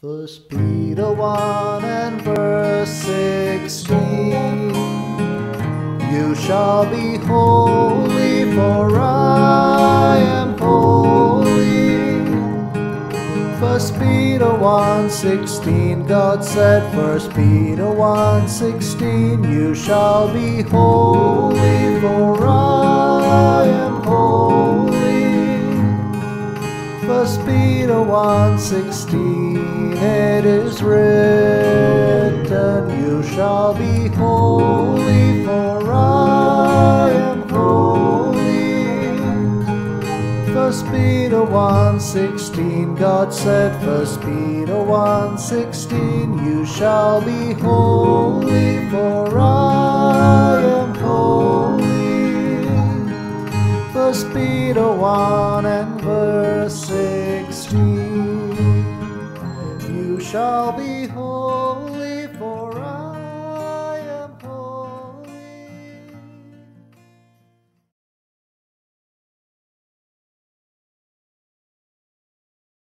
First Peter 1 and verse 16 You shall be holy for I am holy. First Peter 1 16 God said First Peter 1 16 You shall be holy for Peter 1 16 It is written You shall be holy for I am holy. First Peter 1 16 God said First Peter 1 16 You shall be holy for I am holy. First Peter 1 and verse 16 You shall be